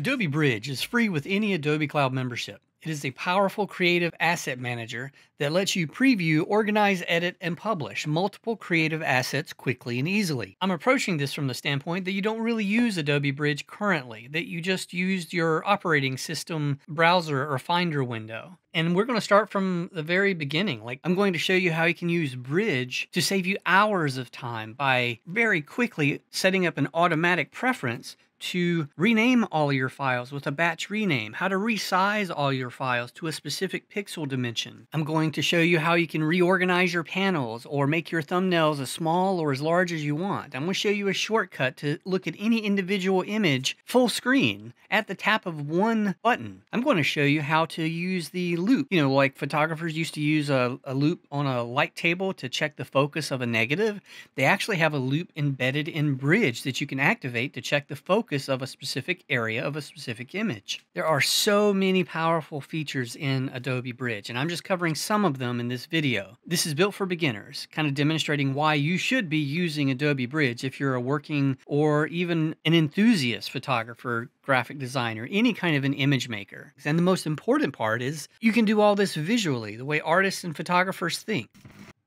Adobe Bridge is free with any Adobe Cloud membership. It is a powerful creative asset manager that lets you preview, organize, edit, and publish multiple creative assets quickly and easily. I'm approaching this from the standpoint that you don't really use Adobe Bridge currently, that you just used your operating system browser or finder window. And we're going to start from the very beginning. Like, I'm going to show you how you can use Bridge to save you hours of time by very quickly setting up an automatic preference to rename all your files with a batch rename, how to resize all your files to a specific pixel dimension. I'm going to show you how you can reorganize your panels or make your thumbnails as small or as large as you want. I'm going to show you a shortcut to look at any individual image full screen at the tap of one button. I'm going to show you how to use the loupe. You know, like photographers used to use a, a loupe on a light table to check the focus of a negative. They actually have a loupe embedded in Bridge that you can activate to check the focus focus of a specific area of a specific image. There are so many powerful features in Adobe Bridge, and I'm just covering some of them in this video. This is built for beginners, kind of demonstrating why you should be using Adobe Bridge if you're a working or even an enthusiast photographer, graphic designer, any kind of an image maker. And the most important part is you can do all this visually, the way artists and photographers think.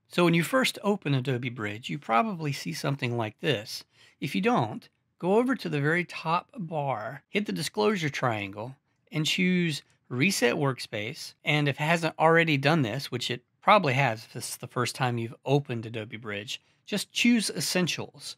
So when you first open Adobe Bridge, you probably see something like this. If you don't, go over to the very top bar, hit the disclosure triangle, and choose Reset Workspace. And if it hasn't already done this, which it probably has if this is the first time you've opened Adobe Bridge, just choose Essentials.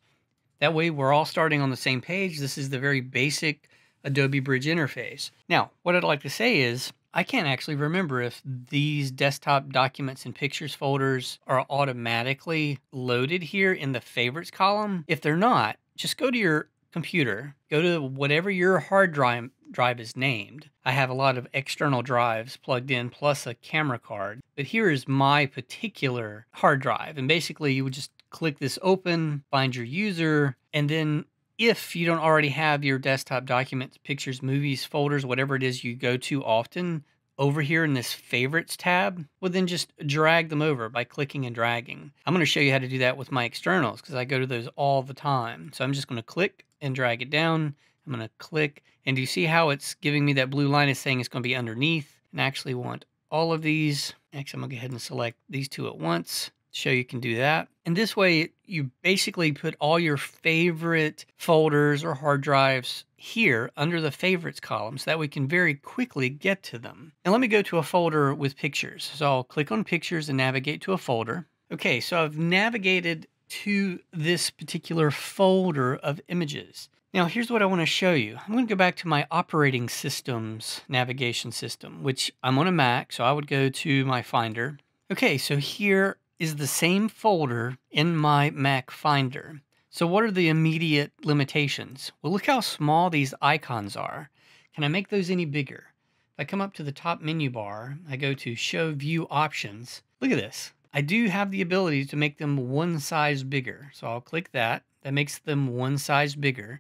That way we're all starting on the same page. This is the very basic Adobe Bridge interface. Now, what I'd like to say is I can't actually remember if these desktop documents and pictures folders are automatically loaded here in the favorites column. If they're not, just go to your computer, go to whatever your hard drive drive is named. I have a lot of external drives plugged in plus a camera card. But here is my particular hard drive. And basically you would just click this open, find your user, and then if you don't already have your desktop documents, pictures, movies, folders, whatever it is you go to often, over here in this favorites tab, well then just drag them over by clicking and dragging. I'm going to show you how to do that with my externals because I go to those all the time. So I'm just going to click and drag it down. I'm going to click and do you see how it's giving me that blue line is saying it's going to be underneath and I actually want all of these. Actually, I'm going to go ahead and select these two at once show you can do that. And this way, you basically put all your favorite folders or hard drives here under the favorites column so that we can very quickly get to them. And let me go to a folder with pictures. So I'll click on pictures and navigate to a folder. Okay, so I've navigated to this particular folder of images. Now, here's what I want to show you. I'm going to go back to my operating systems navigation system, which I'm on a Mac, so I would go to my Finder. Okay, so here is the same folder in my Mac Finder. So what are the immediate limitations? Well, look how small these icons are. Can I make those any bigger? If I come up to the top menu bar, I go to Show View Options. Look at this. I do have the ability to make them one size bigger. So I'll click that. That makes them one size bigger.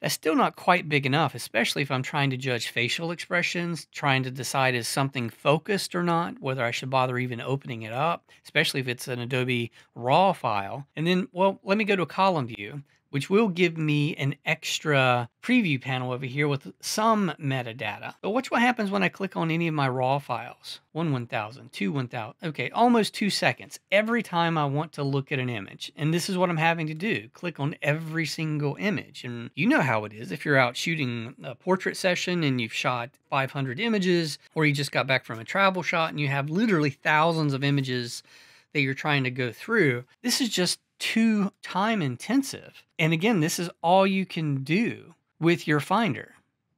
That's still not quite big enough, especially if I'm trying to judge facial expressions, trying to decide is something focused or not, whether I should bother even opening it up, especially if it's an Adobe RAW file. And then, well, let me go to a column view which will give me an extra preview panel over here with some metadata. But watch what happens when I click on any of my raw files. One 1000, two 1000, okay, almost two seconds every time I want to look at an image. And this is what I'm having to do, click on every single image. And you know how it is if you're out shooting a portrait session and you've shot 500 images, or you just got back from a travel shot and you have literally thousands of images that you're trying to go through. This is just too time intensive. And again, this is all you can do with your Finder.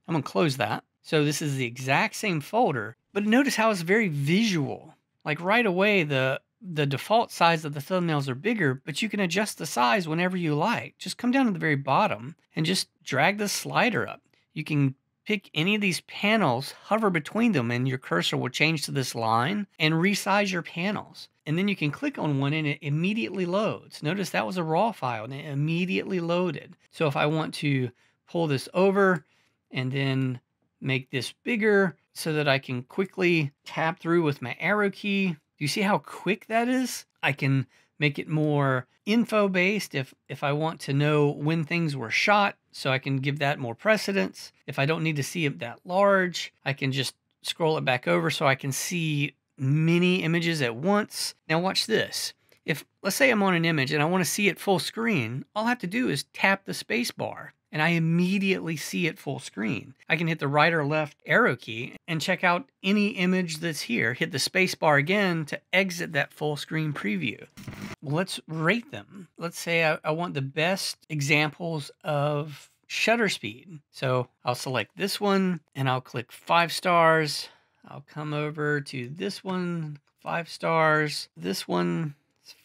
I'm going to close that. So this is the exact same folder, but notice how it's very visual. Like right away, the the default size of the thumbnails are bigger, but you can adjust the size whenever you like. Just come down to the very bottom and just drag the slider up. You can pick any of these panels, hover between them, and your cursor will change to this line and resize your panels and then you can click on one and it immediately loads. Notice that was a raw file and it immediately loaded. So if I want to pull this over and then make this bigger so that I can quickly tap through with my arrow key, do you see how quick that is? I can make it more info based if if I want to know when things were shot so I can give that more precedence. If I don't need to see it that large, I can just scroll it back over so I can see many images at once. Now watch this. If let's say I'm on an image and I want to see it full screen, all I have to do is tap the space bar and I immediately see it full screen. I can hit the right or left arrow key and check out any image that's here. Hit the space bar again to exit that full screen preview. Let's rate them. Let's say I, I want the best examples of shutter speed. So I'll select this one and I'll click five stars. I'll come over to this one, five stars. This one,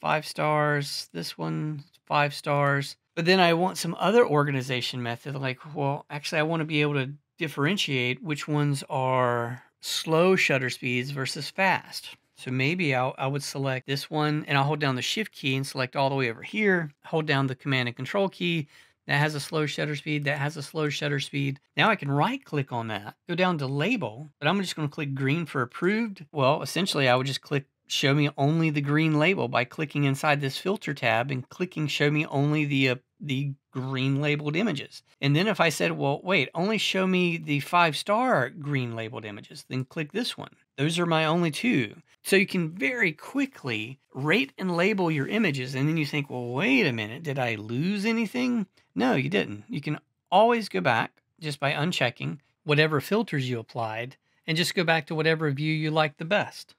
five stars. This one, five stars. But then I want some other organization method, like, well, actually, I want to be able to differentiate which ones are slow shutter speeds versus fast. So maybe I'll, I would select this one and I'll hold down the shift key and select all the way over here. Hold down the command and control key. That has a slow shutter speed. That has a slow shutter speed. Now I can right click on that, go down to label, but I'm just going to click green for approved. Well, essentially, I would just click show me only the green label by clicking inside this filter tab and clicking show me only the uh, the green labeled images. And then if I said, well, wait, only show me the five star green labeled images, then click this one. Those are my only two. So you can very quickly rate and label your images. And then you think, well, wait a minute, did I lose anything? No, you didn't. You can always go back just by unchecking whatever filters you applied and just go back to whatever view you like the best.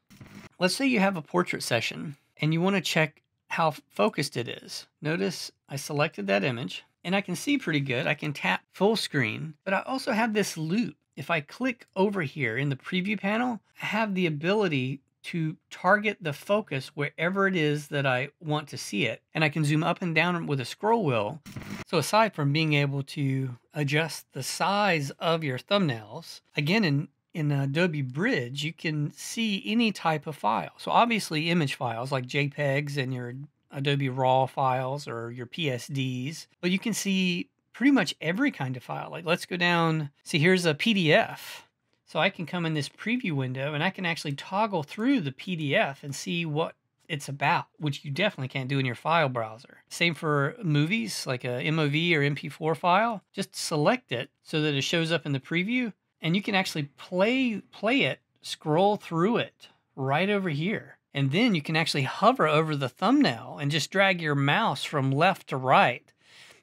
Let's say you have a portrait session and you want to check how focused it is. Notice I selected that image and I can see pretty good. I can tap full screen, but I also have this loupe. If I click over here in the preview panel, I have the ability to target the focus wherever it is that I want to see it. And I can zoom up and down with a scroll wheel. So aside from being able to adjust the size of your thumbnails, again, in in Adobe Bridge, you can see any type of file. So obviously image files like JPEGs and your Adobe RAW files or your PSDs, but you can see pretty much every kind of file. Like let's go down, see here's a PDF. So I can come in this preview window and I can actually toggle through the PDF and see what it's about, which you definitely can't do in your file browser. Same for movies, like a MOV or MP4 file. Just select it so that it shows up in the preview and you can actually play play it, scroll through it right over here. And then you can actually hover over the thumbnail and just drag your mouse from left to right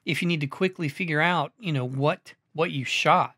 if you need to quickly figure out, you know, what what you shot.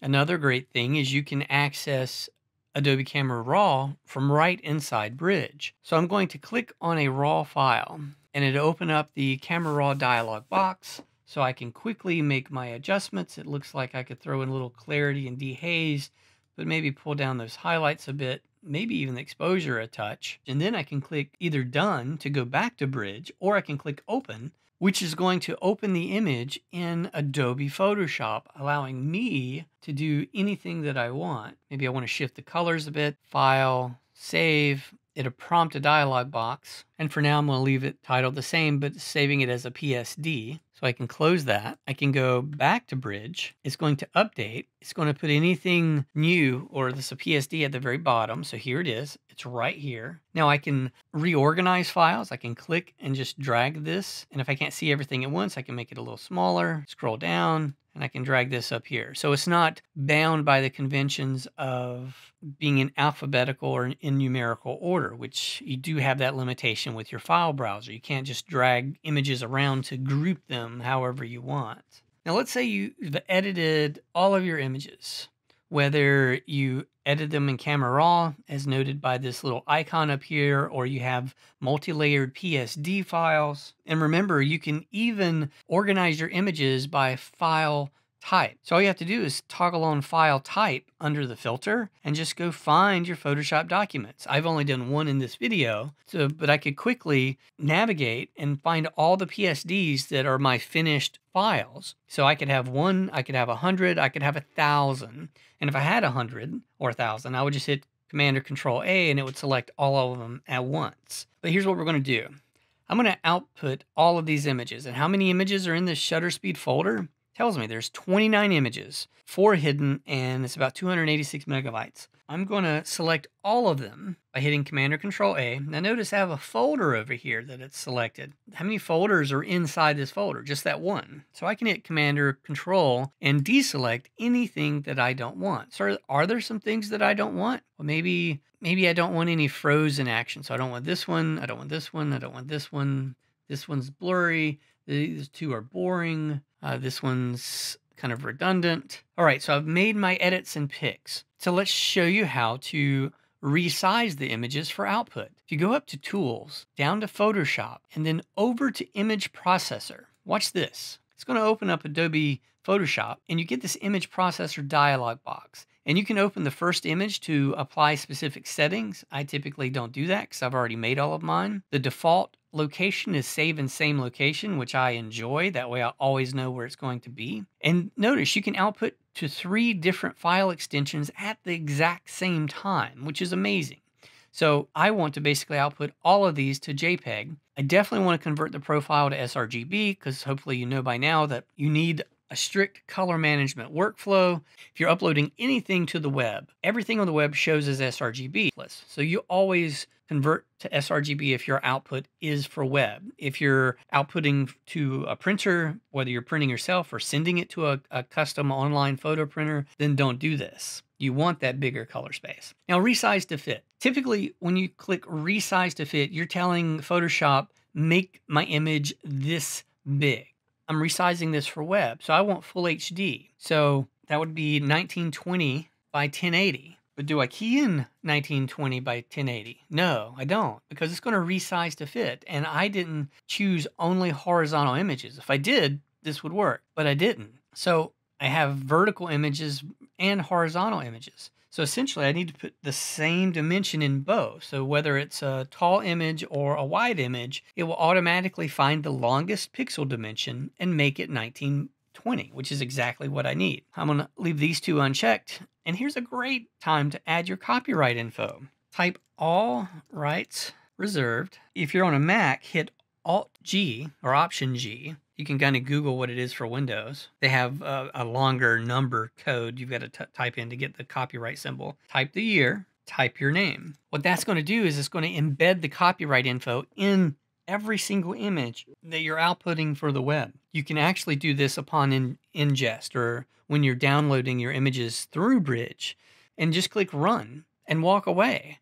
Another great thing is you can access Adobe Camera Raw from right inside Bridge. So I'm going to click on a RAW file and it'll open up the Camera Raw dialog box so I can quickly make my adjustments. It looks like I could throw in a little clarity and dehaze, but maybe pull down those highlights a bit, maybe even the exposure a touch. And then I can click either done to go back to bridge, or I can click open, which is going to open the image in Adobe Photoshop, allowing me to do anything that I want. Maybe I want to shift the colors a bit, file, save, it'll prompt a dialog box. And for now, I'm going to leave it titled the same, but saving it as a PSD. So I can close that. I can go back to Bridge. It's going to update. It's going to put anything new or this a PSD at the very bottom. So here it is. It's right here. Now I can reorganize files. I can click and just drag this. And if I can't see everything at once, I can make it a little smaller, scroll down, and I can drag this up here. So it's not bound by the conventions of being in alphabetical or in numerical order, which you do have that limitation with your file browser. You can't just drag images around to group them however you want. Now, let's say you've edited all of your images, whether you edit them in Camera Raw, as noted by this little icon up here, or you have multi-layered PSD files. And remember, you can even organize your images by file type. So all you have to do is toggle on file type under the filter and just go find your Photoshop documents. I've only done one in this video, so but I could quickly navigate and find all the PSDs that are my finished files. So I could have one, I could have a hundred, I could have a thousand. And if I had a hundred or a thousand, I would just hit Command or Control A and it would select all of them at once. But here's what we're going to do. I'm going to output all of these images. And how many images are in this shutter speed folder? Tells me there's 29 images, four hidden, and it's about 286 megabytes. I'm going to select all of them by hitting Command or Control A. Now notice I have a folder over here that it's selected. How many folders are inside this folder? Just that one. So I can hit Command or Control and deselect anything that I don't want. So are there some things that I don't want? Well, maybe maybe I don't want any frozen action. So I don't want this one. I don't want this one. I don't want this one. This one's blurry. These two are boring. Uh, this one's kind of redundant. All right, so I've made my edits and picks. So let's show you how to resize the images for output. If you go up to Tools, down to Photoshop, and then over to Image Processor, watch this. It's going to open up Adobe Photoshop, and you get this Image Processor dialog box. And you can open the first image to apply specific settings. I typically don't do that because I've already made all of mine. The default location is save in same location, which I enjoy. That way I always know where it's going to be. And notice you can output to three different file extensions at the exact same time, which is amazing. So I want to basically output all of these to JPEG. I definitely want to convert the profile to sRGB because hopefully you know by now that you need a strict color management workflow. If you're uploading anything to the web, everything on the web shows as sRGB. So you always convert to sRGB if your output is for web. If you're outputting to a printer, whether you're printing yourself or sending it to a, a custom online photo printer, then don't do this. You want that bigger color space. Now, resize to fit. Typically, when you click resize to fit, you're telling Photoshop, make my image this big. I'm resizing this for web, so I want full HD. So that would be 1920 by 1080. But do I key in 1920 by 1080? No, I don't, because it's going to resize to fit. And I didn't choose only horizontal images. If I did, this would work, but I didn't. So I have vertical images and horizontal images. So essentially, I need to put the same dimension in both. So whether it's a tall image or a wide image, it will automatically find the longest pixel dimension and make it 1920, which is exactly what I need. I'm going to leave these two unchecked and here's a great time to add your copyright info. Type all rights reserved. If you're on a Mac, hit Alt G or Option G. You can kind of Google what it is for Windows. They have a, a longer number code you've got to type in to get the copyright symbol. Type the year, type your name. What that's going to do is it's going to embed the copyright info in every single image that you're outputting for the web. You can actually do this upon in, ingest or when you're downloading your images through Bridge and just click run and walk away.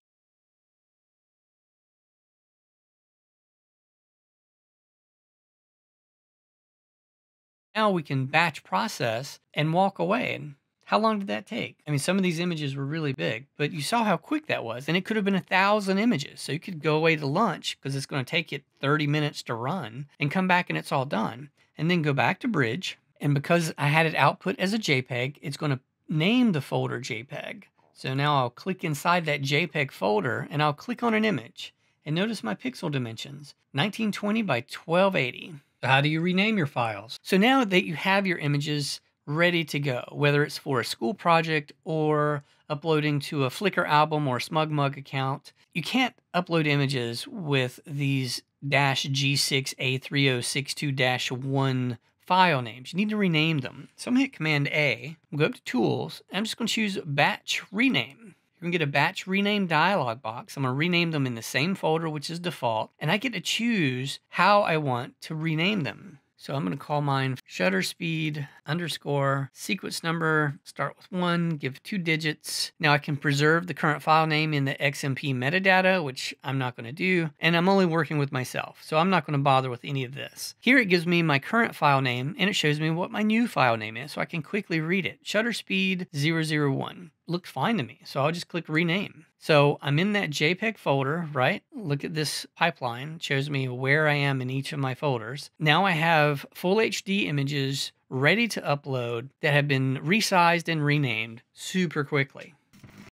Now we can batch process and walk away. And how long did that take? I mean, some of these images were really big, but you saw how quick that was. And it could have been a thousand images. So you could go away to lunch because it's going to take you 30 minutes to run and come back and it's all done. And then go back to Bridge and because I had it output as a JPEG, it's going to name the folder JPEG. So now I'll click inside that JPEG folder and I'll click on an image. And notice my pixel dimensions, 1920 by 1280. How do you rename your files? So now that you have your images ready to go, whether it's for a school project or uploading to a Flickr album or SmugMug account, you can't upload images with these dash G6A3062 dash 1 file names. You need to rename them. So I'm to hit Command A, we'll go up to Tools, I'm just going to choose Batch Rename. You're going to get a batch rename dialog box. I'm going to rename them in the same folder, which is default, and I get to choose how I want to rename them. So I'm going to call mine shutter speed underscore sequence number, start with one, give two digits. Now I can preserve the current file name in the XMP metadata, which I'm not going to do. And I'm only working with myself, so I'm not going to bother with any of this. Here it gives me my current file name and it shows me what my new file name is, so I can quickly read it. Shutter speed 001 looked fine to me. So I'll just click rename. So I'm in that JPEG folder, right? Look at this pipeline. It shows me where I am in each of my folders. Now I have full HD images ready to upload that have been resized and renamed super quickly.